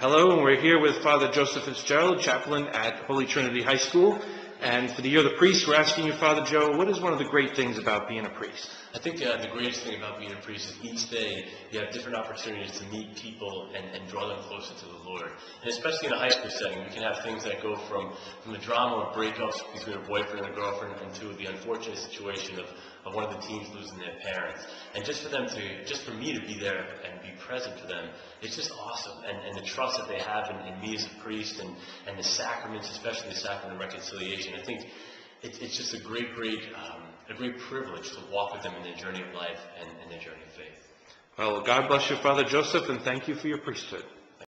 Hello, and we're here with Father Joseph Fitzgerald, chaplain at Holy Trinity High School. And for the Year of the Priest, we're asking you, Father Joe, what is one of the great things about being a priest? I think uh, the greatest thing about being a priest is each day you have different opportunities to meet people and, and draw them closer to the Lord. And especially in a high school setting, we can have things that go from, from the drama of breakups between a boyfriend and a girlfriend into the unfortunate situation of, of one of the teens losing their parents. And just for them to, just for me to be there and present for them, it's just awesome. And, and the trust that they have in, in me as a priest and, and the sacraments, especially the sacrament of reconciliation, I think it, it's just a great, great, um, a great privilege to walk with them in their journey of life and, and their journey of faith. Well, God bless you, Father Joseph, and thank you for your priesthood.